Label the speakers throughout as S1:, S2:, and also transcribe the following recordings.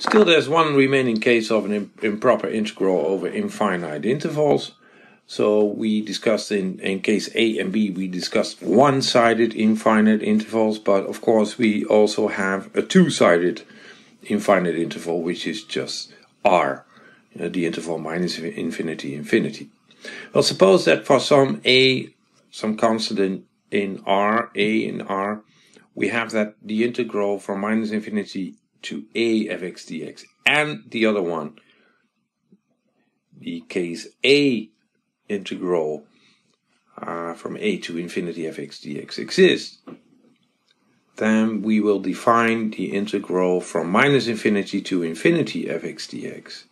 S1: Still, there's one remaining case of an improper integral over infinite intervals. So we discussed in, in case A and B, we discussed one-sided infinite intervals, but of course we also have a two-sided infinite interval, which is just R, you know, the interval minus infinity, infinity. Well, suppose that for some A, some constant in R, A in R, we have that the integral from minus infinity to a fx dx and the other one, the case a integral uh, from a to infinity fx dx exists, then we will define the integral from minus infinity to infinity fx dx.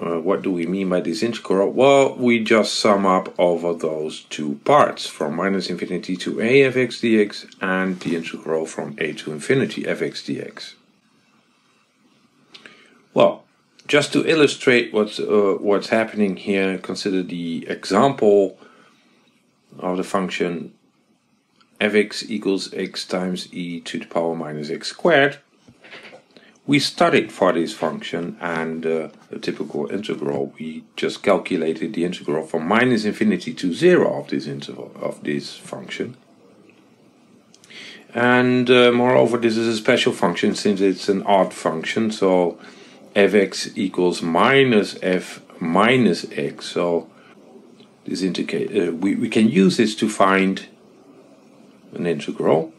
S1: Uh, what do we mean by this integral? Well, we just sum up over those two parts, from minus infinity to a fx dx and the integral from a to infinity fx dx. Well, just to illustrate what's, uh, what's happening here, consider the example of the function fx equals x times e to the power minus x squared we studied for this function and uh, a typical integral. We just calculated the integral from minus infinity to zero of this interval of this function. And uh, moreover, this is a special function since it's an odd function. So fx equals minus f minus x. So this indicate uh, we we can use this to find an integral.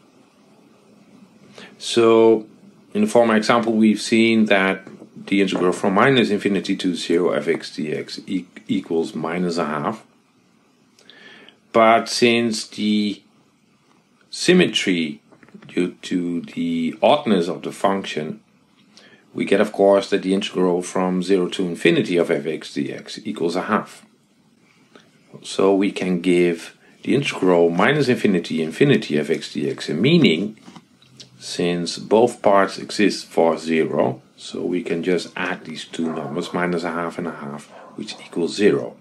S1: So in the former example, we've seen that the integral from minus infinity to 0 fx dx e equals minus a half. But since the symmetry due to the oddness of the function, we get of course that the integral from 0 to infinity of fx dx equals a half. So we can give the integral minus infinity infinity fx dx a meaning since both parts exist for 0, so we can just add these two numbers, minus a half and a half, which equals 0.